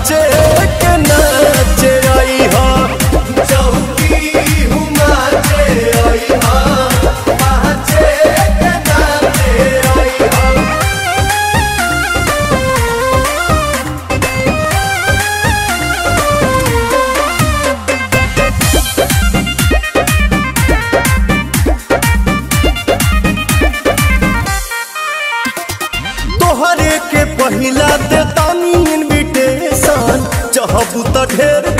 पहचे Yeah.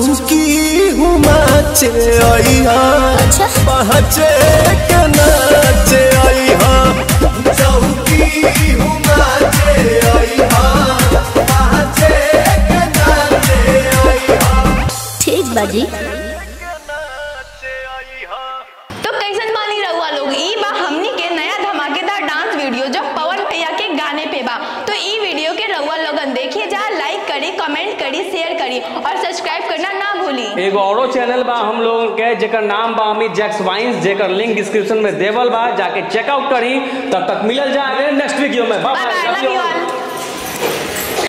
चौकी हुमाचे आई अच्छा। पहचे के नाचे आई चौकी हुमाचे आई पहचे के नाचे आई ठीक बाजी। तो कैसन मानी रहुआ लोग? ई बा हमनी के नया धमाकेदार डांस वीडियो जो पवन भैया के गाने पे बा। तो ई वीडियो के रहुआ लोगन करी कमेंट करी शेयर करी और सब्सक्राइब करना ना भूली। एगो औरो चैनल बा हम लोग के जेकर नाम बा अमित जैक्स वाइन्स जेकर लिंक डिस्क्रिप्शन में देवल बा जाके चेकआउट करी तब तक मिलल जाए नेक्स्ट वीडियो में। Bye bye love you all